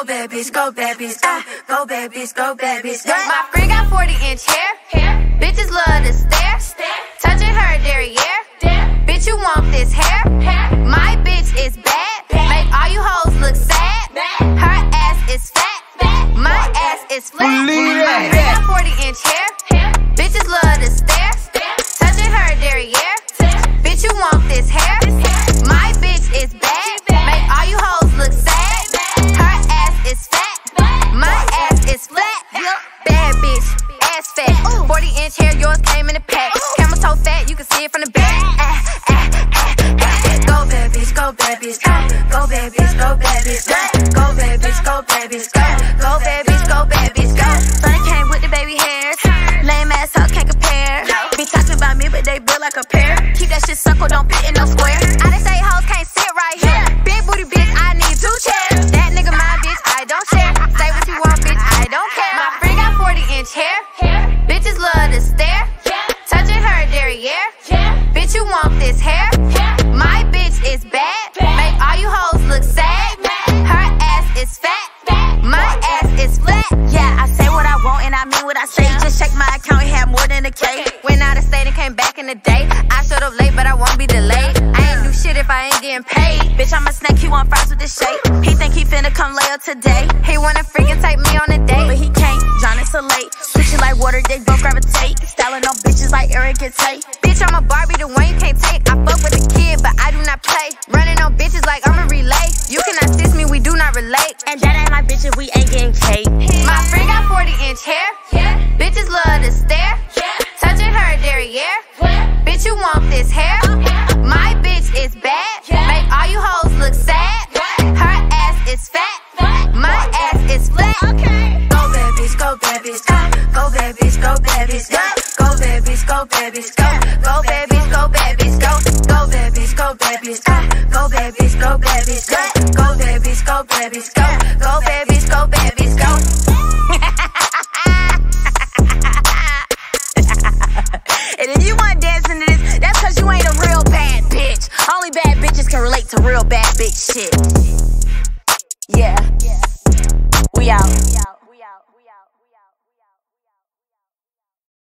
Go babies, go babies, go, go babies, go babies. Go. Uh. My friend got 40 inch hair. hair. Bitches love to stare. stare. Touching her derriere. Dare. Bitch, you want this hair? hair. My bitch is bad. bad. Make all you hoes look sad. Bad. Her ass is fat. Bad. My ass is flat. Believe fat. 40 inch hair, yours came in a pack. Camel toe fat, you can see it from the back. Ah, ah, ah. Go go babies, go, go go babies, go, go go babies, go, Go babies, go babies, go. Sonny came with the baby hairs. Lame ass can't compare. Be talking about me, but they like a pair. Keep that shit circle, don't fit in no square. This hair? My bitch is bad. Make all you hoes look sad. Her ass is fat. My ass is flat. Yeah, I say what I want and I mean what I say. Just check my account, had more than a K. Went out of state and came back in the day. I showed up late, but I won't be delayed. I ain't do shit if I ain't getting paid. Bitch, I'm a snack, he want fries with this shake. He think he finna come lay up today. He wanna freaking take me on a date, but he can't. John is so late. Switch it like water, they both gravitate. Styling on bitches like Eric and Tate. Bitch, I'm a Barbie, the one you can't take. I fuck with a kid, but I do not play. Running on bitches like I'm a relay. You cannot assist me, we do not relate. And that ain't my bitch if we ain't getting cake. My friend got 40 inch hair. Bitches love to stare. Touching her derriere. Bitch, you want this hair? Oh, my bitch is bad. Make all you hoes look sad. Her ass is fat. My ass is flat. Okay. go babies, go babies, go, ah. go go babies, go, go babies, go babies, go, go babies, go babies, go, go babies, go babies, go, go babies, go babies, go, go babies, go babies, go. And if you want dancing to this, that's cause you ain't a real bad bitch. Only bad bitches can relate to real bad bitch shit. Yeah. We out.